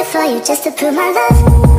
it for you just to prove my love.